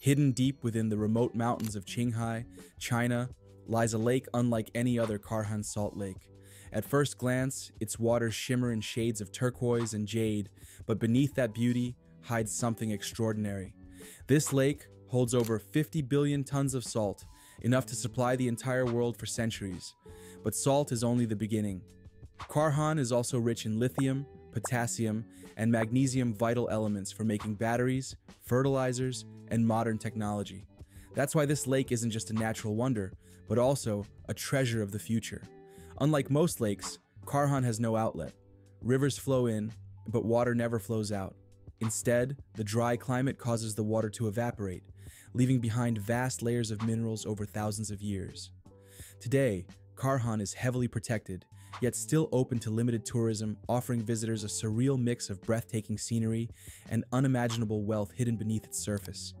Hidden deep within the remote mountains of Qinghai, China, lies a lake unlike any other Qarhan salt lake. At first glance, its waters shimmer in shades of turquoise and jade, but beneath that beauty hides something extraordinary. This lake holds over 50 billion tons of salt, enough to supply the entire world for centuries. But salt is only the beginning. Qarhan is also rich in lithium, potassium, and magnesium vital elements for making batteries, fertilizers, and modern technology. That's why this lake isn't just a natural wonder, but also a treasure of the future. Unlike most lakes, Qarhan has no outlet. Rivers flow in, but water never flows out. Instead, the dry climate causes the water to evaporate, leaving behind vast layers of minerals over thousands of years. Today, Qarhan is heavily protected, yet still open to limited tourism, offering visitors a surreal mix of breathtaking scenery and unimaginable wealth hidden beneath its surface.